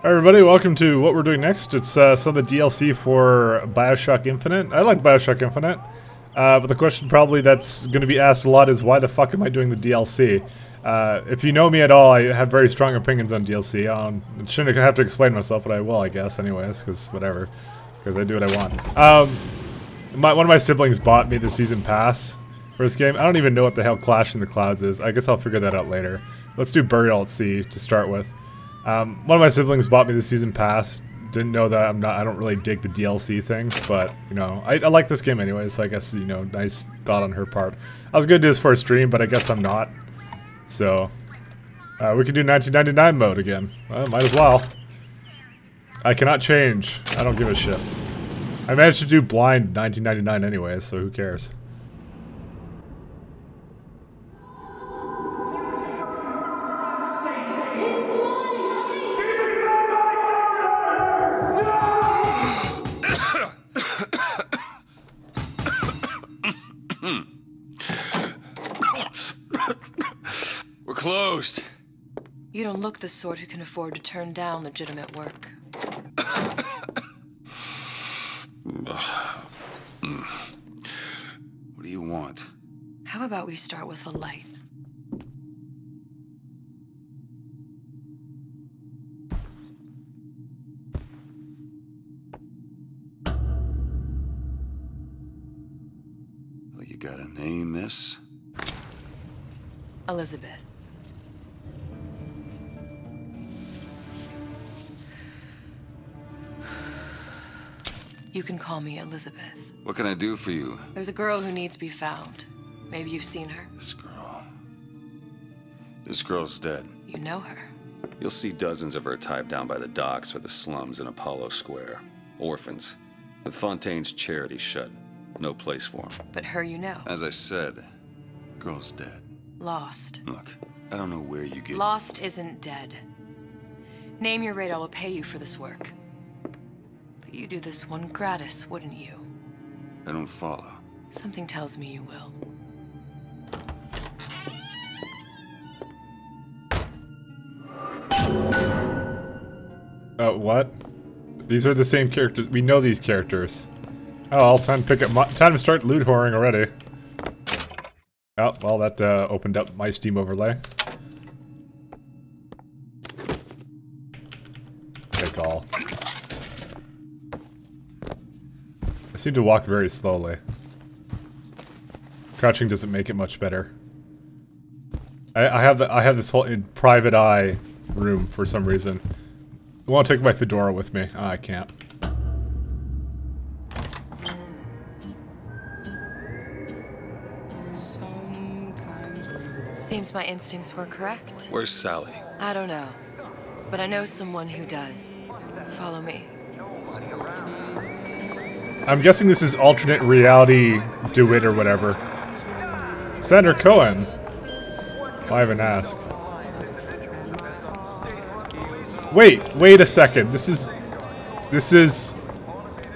Hi everybody, welcome to what we're doing next. It's uh, some of the DLC for Bioshock Infinite. I like Bioshock Infinite, uh, but the question probably that's going to be asked a lot is why the fuck am I doing the DLC? Uh, if you know me at all, I have very strong opinions on DLC. I shouldn't have to explain myself, but I will, I guess, anyways, because whatever. Because I do what I want. Um, my, one of my siblings bought me the season pass for this game. I don't even know what the hell Clash in the Clouds is. I guess I'll figure that out later. Let's do Burial at Sea to start with. Um, one of my siblings bought me the season pass. Didn't know that I'm not. I don't really dig the DLC thing, but you know, I, I like this game anyway. So I guess you know, nice thought on her part. I was gonna do this for a stream, but I guess I'm not. So uh, we can do 1999 mode again. Well, might as well. I cannot change. I don't give a shit. I managed to do blind 1999 anyway, so who cares? The sort who can afford to turn down legitimate work. what do you want? How about we start with a light? Well, you got a name, miss? Elizabeth. You can call me Elizabeth. What can I do for you? There's a girl who needs to be found. Maybe you've seen her. This girl. This girl's dead. You know her. You'll see dozens of her tied down by the docks or the slums in Apollo Square. Orphans. With Fontaine's charity shut. No place for them. But her you know. As I said, girl's dead. Lost. Look, I don't know where you get... Lost isn't dead. Name your rate, I will pay you for this work. But you do this one gratis, wouldn't you? I don't follow. Something tells me you will. Uh, what? These are the same characters. We know these characters. Oh, I'll time to pick up time to start loot whoring already. Oh, well, that uh, opened up my Steam overlay. Take all. I seem to walk very slowly. Crouching doesn't make it much better. I, I have the, I have this whole private eye room for some reason. I want to take my fedora with me. Oh, I can't. Seems my instincts were correct. Where's Sally? I don't know. But I know someone who does. Follow me. I'm guessing this is alternate reality do it or whatever. Sander Cohen. Why even ask? Wait, wait a second. This is... This is...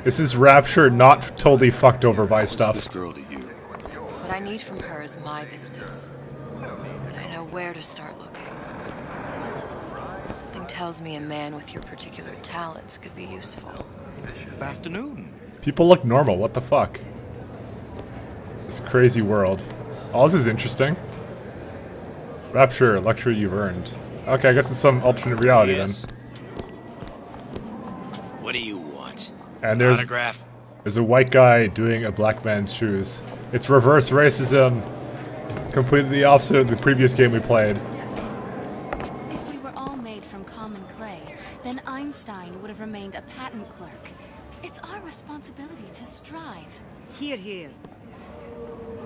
This is Rapture not totally fucked over by stuff. What's this girl to you? What I need from her is my business. But I know where to start looking. Something tells me a man with your particular talents could be useful. Good Afternoon. People look normal, what the fuck? This crazy world. All this is interesting. Rapture, luxury you've earned. Okay, I guess it's some alternate reality Yes. then. What do you want? And there's Autograph? there's a white guy doing a black man's shoes. It's reverse racism. Completely the opposite of the previous game we played.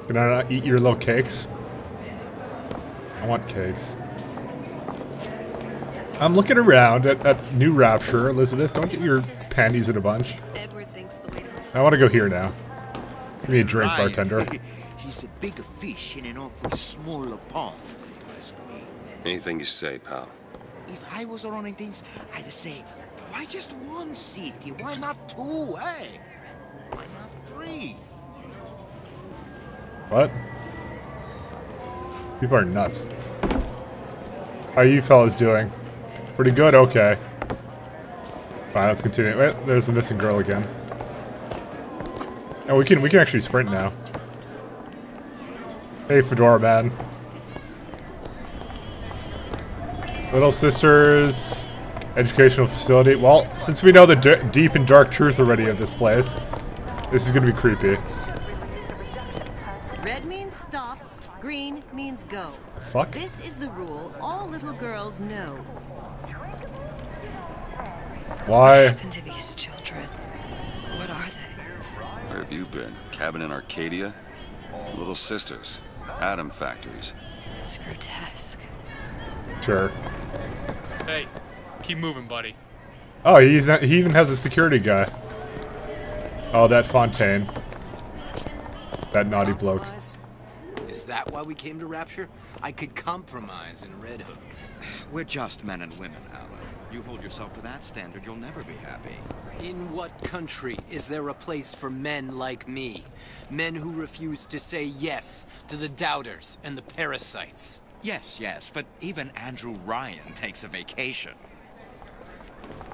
Can I not eat your little cakes? I want cakes. I'm looking around at, at New Rapture. Elizabeth, don't get your panties in a bunch. Edward thinks the way I want to go here now. Give me a drink, bartender. He's a bigger fish in an awful smaller pond, you ask me. Anything you say, pal. If I was running things, I'd say, why just one city? Why not two, eh? Why not three? What? People are nuts. How you fellas doing? Pretty good? Okay. Fine, let's continue. Wait, there's the missing girl again. Oh, we can we can actually sprint now. Hey, Fedora man. Little Sisters Educational Facility. Well, since we know the deep and dark truth already of this place, this is gonna be creepy. Green means go. Fuck. This is the rule all little girls know. Why? What happened to these children? What are they? Where have you been? Cabin in Arcadia? Little Sisters. Atom factories. It's grotesque. Sure. Hey, keep moving, buddy. Oh, he's not, he even has a security guy. Oh, that Fontaine. That naughty bloke. Compromise? Is that why we came to Rapture? I could compromise in Red Hook. We're just men and women, Alan. You hold yourself to that standard, you'll never be happy. In what country is there a place for men like me? Men who refuse to say yes to the doubters and the parasites. Yes, yes, but even Andrew Ryan takes a vacation.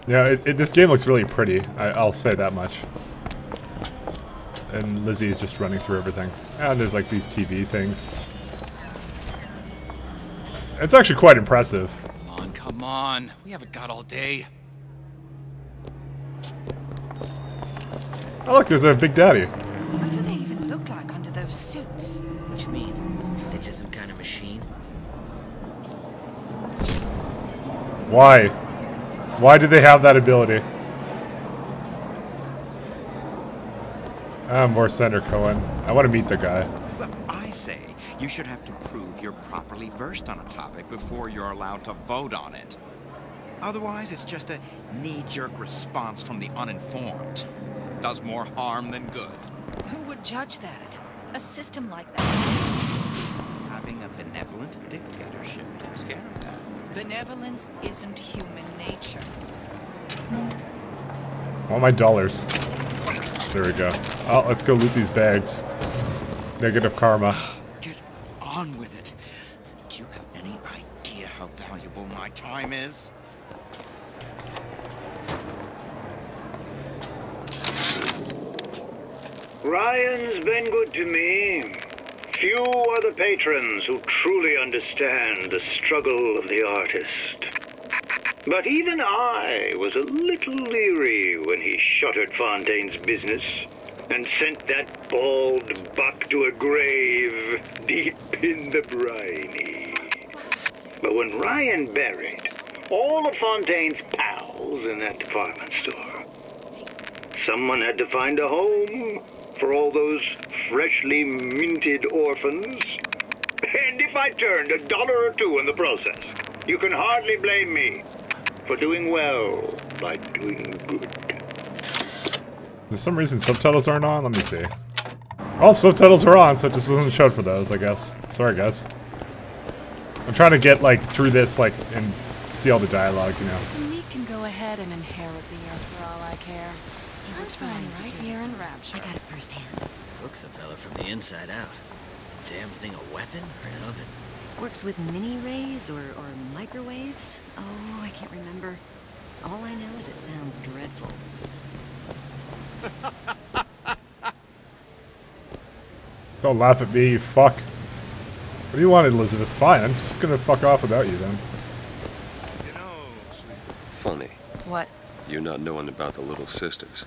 Yeah, it, it, this game looks really pretty. I, I'll say that much. And Lizzie is just running through everything. And there's like these TV things. It's actually quite impressive. Come on, come on. We haven't got all day. Oh look, there's a Big Daddy. What do they even look like under those suits? What do you mean? They're just some kind of machine? Why? Why do they have that ability? Ah, more Sander Cohen. I want to meet the guy. Well, I say you should have to prove you're properly versed on a topic before you're allowed to vote on it. Otherwise, it's just a knee-jerk response from the uninformed. Does more harm than good. Who would judge that? A system like that. Having a benevolent dictatorship takes care of that. Benevolence isn't human nature. All my dollars. There we go. Oh, let's go loot these bags. Negative karma. Get on with it. Do you have any idea how valuable my time is? Ryan's been good to me. Few are the patrons who truly understand the struggle of the artist. But even I was a little leery when he shuttered Fontaine's business and sent that bald buck to a grave deep in the briny. But when Ryan buried all of Fontaine's pals in that department store, someone had to find a home for all those freshly minted orphans. And if I turned a dollar or two in the process, you can hardly blame me for doing well by doing good. For some reason subtitles aren't on. Let me see. Oh, subtitles are on, so it just doesn't show for those, I guess. Sorry, guys. I'm trying to get, like, through this, like, and see all the dialogue, you know. Meek can go ahead and inherit the earth for all I care. He works fine right here in Rapture. I got it firsthand. Cooks a fella from the inside out. Is the damn thing a weapon or an oven? Works with mini rays or, or microwaves? Oh, I can't remember. All I know is it sounds dreadful. Don't laugh at me, you fuck. What do you want, Elizabeth? Fine, I'm just gonna fuck off without you then. You know, Funny. What? You're not knowing about the Little Sisters.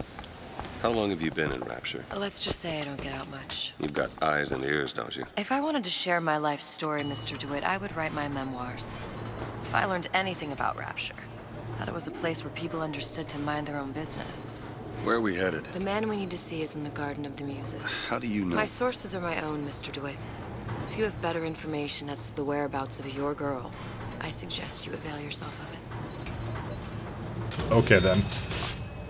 How long have you been in Rapture? Uh, let's just say I don't get out much. You've got eyes and ears, don't you? If I wanted to share my life story, Mr. DeWitt, I would write my memoirs. If I learned anything about Rapture, that it was a place where people understood to mind their own business. Where are we headed? The man we need to see is in the Garden of the Muses. How do you know? My sources are my own, Mr. DeWitt. If you have better information as to the whereabouts of your girl, I suggest you avail yourself of it. Okay, then.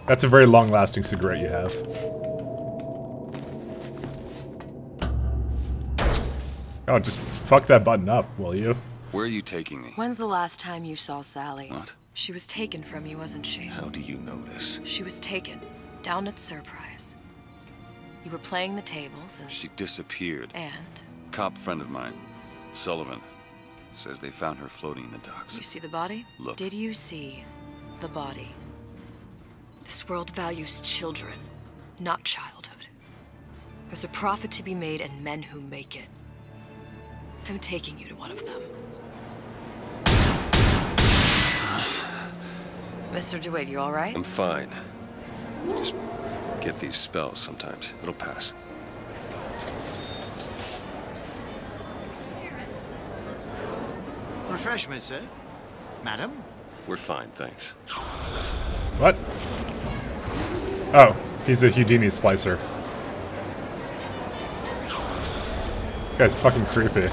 That's a very long-lasting cigarette you have. Oh, just fuck that button up, will you? Where are you taking me? When's the last time you saw Sally? What? She was taken from you, wasn't she? How do you know this? She was taken, down at Surprise. You were playing the tables and... She disappeared. And? Cop friend of mine, Sullivan, says they found her floating in the docks. You see the body? Look. Did you see the body? This world values children, not childhood. There's a profit to be made and men who make it. I'm taking you to one of them. Mr. DeWitt, you alright? I'm fine. Just get these spells sometimes. It'll pass. Refreshments, sir. Madam? We're fine, thanks. What? Oh, he's a Houdini splicer. This guy's fucking creepy.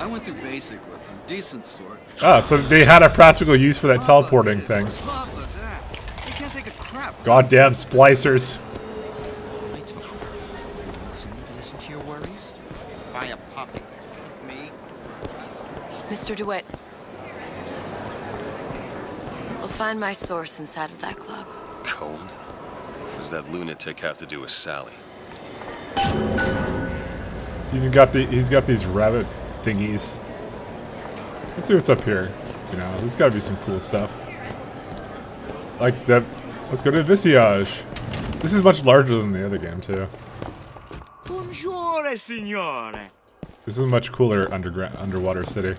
I went through basic with him. Decent sort. Ah, so they had a practical use for that teleporting thing. You can't take a crap. Goddamn splicers. Someone to listen to your worries? Buy a puppy. Me? Mr. DeWitt. We'll find my source inside of that club. Cohen? What does that lunatic have to do with Sally? Even got the he's got these rabbit thingies. Let's see what's up here. You know, there's gotta be some cool stuff. Like that let's go to Visage. This is much larger than the other game too. Buongiorno, signore. This is a much cooler underground underwater city.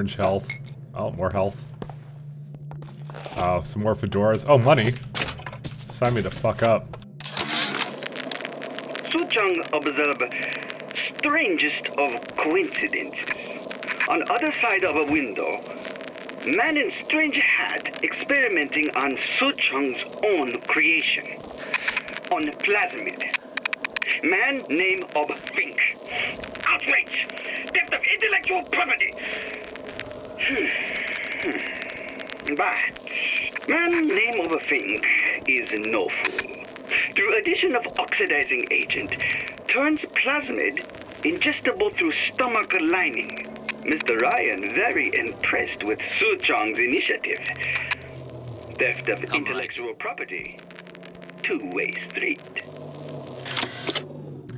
Orange health. Oh, more health. Oh, some more fedoras. Oh, money. Sign me the fuck up. Suchong observe strangest of coincidences. On other side of a window, man in strange hat experimenting on Suchong's own creation. On plasmid. Man name of Fink. Outrage! Theft of intellectual property! Hmm. But man name of a thing is no fool. Through addition of oxidizing agent, turns plasmid ingestible through stomach lining. Mr. Ryan very impressed with Suchong's initiative. Theft of intellectual property. Two-way street.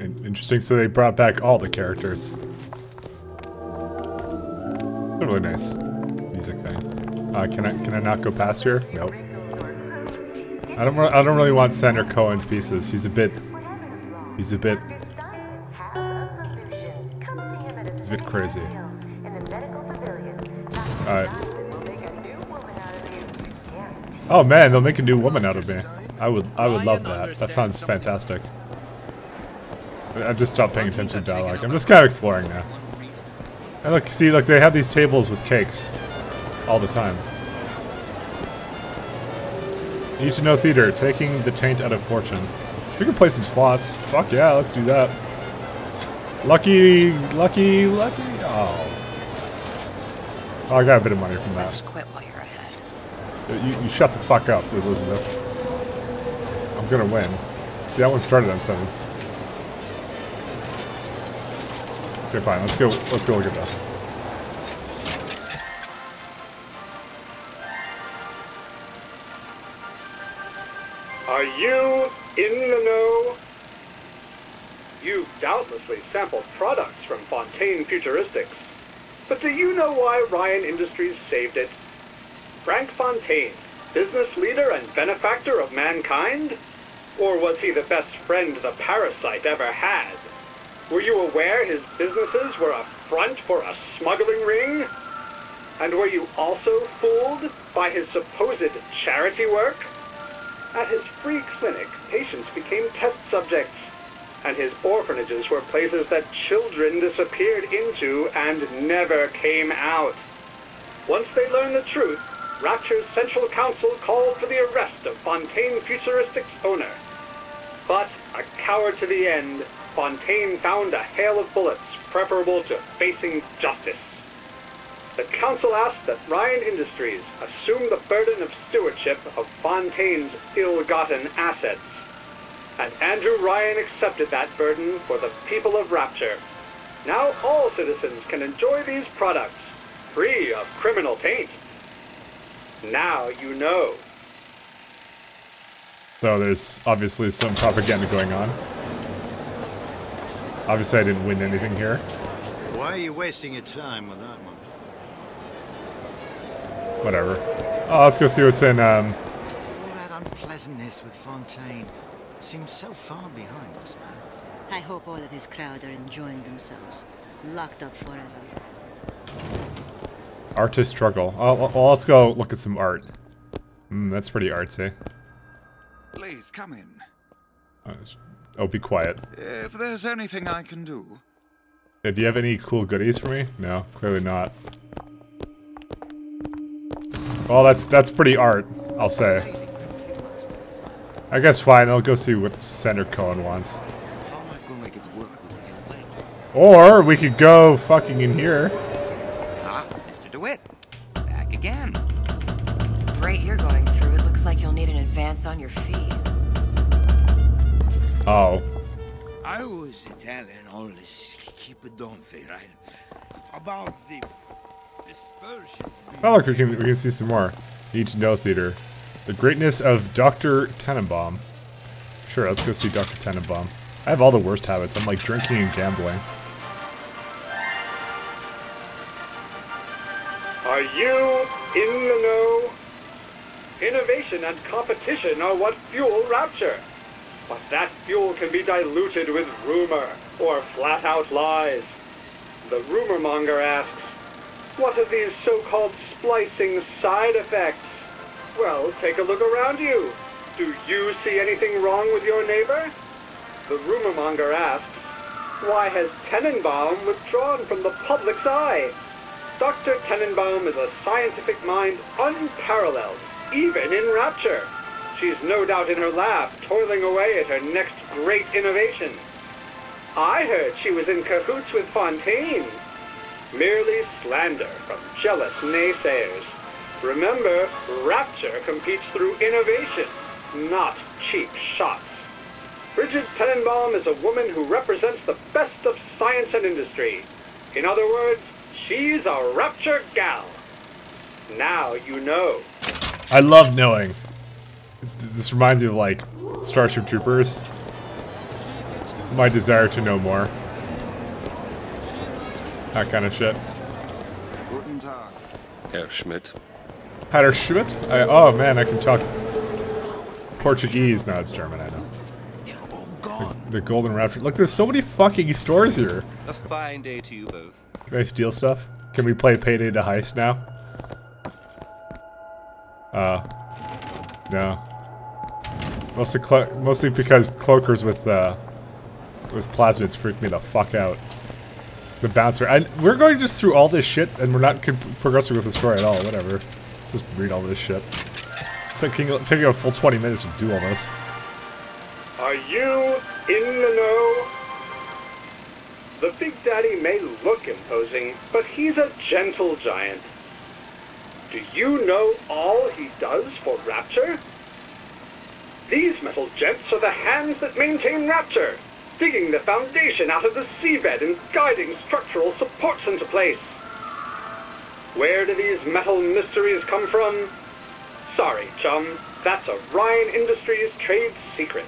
Interesting, so they brought back all the characters. Really nice music thing. Uh, can I can I not go past here? Nope. I don't. I don't really want Sander Cohen's pieces. He's a bit. He's a bit. He's a bit crazy. Alright. Oh man, they'll make a new woman out of me. I would. I would love that. That sounds fantastic. I just stopped paying attention to dialogue. I'm just kind of exploring now. And look, see, look, they have these tables with cakes all the time. Need to know theater, taking the taint out of fortune. We can play some slots. Fuck yeah, let's do that. Lucky, lucky, lucky. Oh. Oh, I got a bit of money from that. Best quit while you're ahead. You, you shut the fuck up, Elizabeth. I'm gonna win. See, that one started on sentence. Okay, fine. Let's go. Let's go look at this. Are you in the know? You've doubtlessly sampled products from Fontaine Futuristics. But do you know why Ryan Industries saved it? Frank Fontaine, business leader and benefactor of mankind? Or was he the best friend the parasite ever had? Were you aware his businesses were a front for a smuggling ring? And were you also fooled by his supposed charity work? At his free clinic, patients became test subjects, and his orphanages were places that children disappeared into and never came out. Once they learned the truth, Rapture's Central Council called for the arrest of Fontaine Futuristics' owner. But, a coward to the end, Fontaine found a hail of bullets preferable to facing justice. The council asked that Ryan Industries assume the burden of stewardship of Fontaine's ill-gotten assets. And Andrew Ryan accepted that burden for the people of Rapture. Now all citizens can enjoy these products, free of criminal taint. Now you know. So there's obviously some propaganda going on. Obviously, I didn't win anything here. Why are you wasting your time with that one? Whatever. Oh, let's go see what's in, um... All that unpleasantness with Fontaine seems so far behind us now. I hope all of his crowd are enjoying themselves. Locked up forever. Artist struggle. Oh, well, let's go look at some art. Hmm, that's pretty artsy. Please, come in. Uh, oh, be quiet. If there's anything I can do. Yeah, do you have any cool goodies for me? No, clearly not. Well, that's that's pretty art, I'll say. I guess fine, I'll go see what Sander Cohen wants. Or we could go fucking in here. Oh. I was telling all this Kipadonte, right? About the dispersions. Oh look, we can we can see some more. Need to know theater. The greatness of Dr. Tenenbaum. Sure, let's go see Dr. Tenenbaum. I have all the worst habits. I'm like drinking and gambling. Are you in the know? Innovation and competition are what fuel rapture. But that fuel can be diluted with rumor or flat out lies. The rumor monger asks, what are these so-called splicing side effects? Well, take a look around you. Do you see anything wrong with your neighbor? The rumor monger asks, why has Tenenbaum withdrawn from the public's eye? Dr. Tenenbaum is a scientific mind unparalleled, even in Rapture. She's no doubt in her lab, toiling away at her next great innovation. I heard she was in cahoots with Fontaine. Merely slander from jealous naysayers. Remember, Rapture competes through innovation, not cheap shots. Brigid Tenenbaum is a woman who represents the best of science and industry. In other words, she's a Rapture gal. Now you know. I love knowing. This reminds me of like Starship Troopers. My desire to know more. That kind of shit. Guten Tag. Herr Schmidt. Herr Schmidt? I, oh man, I can talk Portuguese. No, it's German, I know. The, the Golden Rapture. Look, there's so many fucking stores here. A fine day to you both. Can I steal stuff? Can we play Payday to Heist now? Uh, no. Mostly, mostly because cloakers with uh, with plasmids freak me the fuck out. The bouncer. And we're going just through all this shit, and we're not progressing with the story at all. Whatever. Let's just read all this shit. It's taking taking a full 20 minutes to do all this. Are you in the know? The Big Daddy may look imposing, but he's a gentle giant. Do you know all he does for Rapture? These metal jets are the hands that maintain Rapture, digging the foundation out of the seabed and guiding structural supports into place. Where do these metal mysteries come from? Sorry, chum, that's a Ryan Industries trade secret.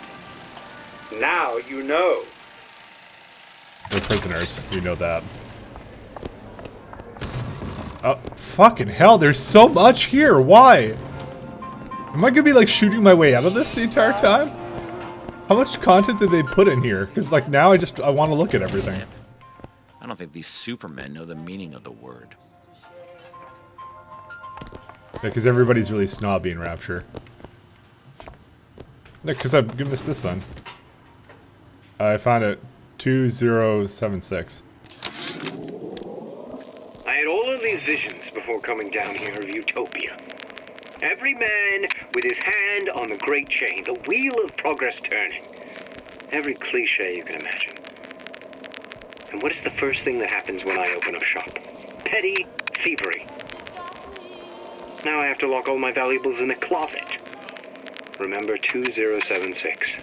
Now you know. We're prisoners. We know that. Oh, fucking hell, there's so much here. Why? Am I gonna be like shooting my way out of this the entire time? How much content did they put in here? Because like now I just, I want to look at everything. I don't think these supermen know the meaning of the word. Yeah, because everybody's really snobby in Rapture. Yeah, because I'm gonna miss this then. I found it. 2076. I had all of these visions before coming down here of Utopia. Every man with his hand on the great chain, the wheel of progress turning. Every cliche you can imagine. And what is the first thing that happens when I open up shop? Petty thievery. Now I have to lock all my valuables in the closet. Remember 2076.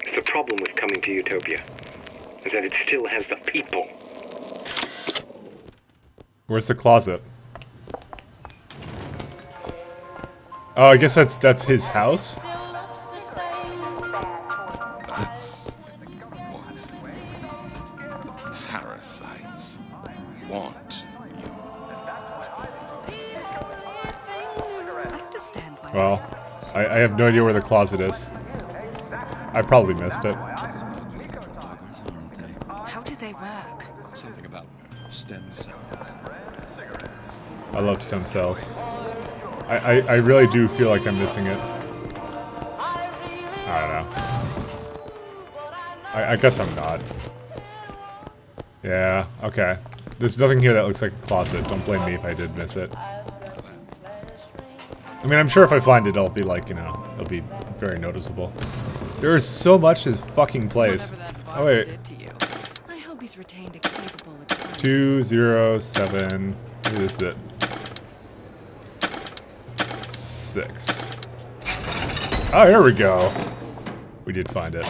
It's the problem with coming to Utopia, is that it still has the people. Where's the closet? Oh, I guess that's that's his house. That's what? parasites want you. Well, I, I have no idea where the closet is. I probably missed it. How do they work? Something about stem cells. I love stem cells. I, I, I really do feel like I'm missing it. I don't know. I, I guess I'm not. Yeah, okay. There's nothing here that looks like a closet. Don't blame me if I did miss it. I mean, I'm sure if I find it, I'll be like, you know, it'll be very noticeable. There is so much this fucking place. Oh, wait. I hope he's retained a capable experiment. 207. What is it? 6. Oh, here we go. We did find it.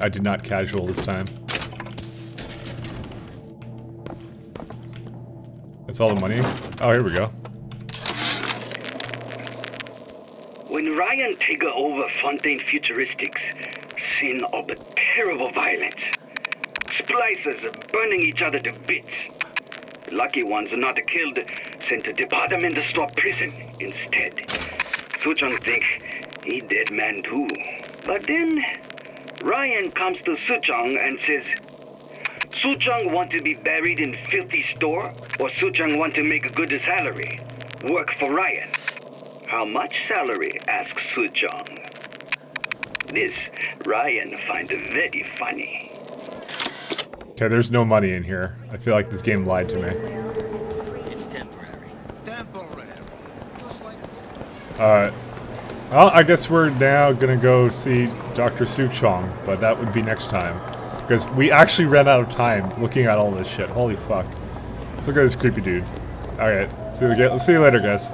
I did not casual this time. That's all the money? Oh, here we go. When Ryan take over Fontaine Futuristics, scene of terrible violence. Splicers burning each other to bits. Lucky ones not killed, sent to department store prison instead. Suchong think he dead man too. But then Ryan comes to Suchong and says, Suchong want to be buried in filthy store, or Suchong want to make a good salary, work for Ryan. How much salary? asks Suchong. This Ryan find very funny. Okay, there's no money in here. I feel like this game lied to me. It's temporary. Alright. Well, I guess we're now gonna go see Dr. Suchong, but that would be next time. Because we actually ran out of time looking at all this shit. Holy fuck. Let's look at this creepy dude. Alright, see you, see you later, guys.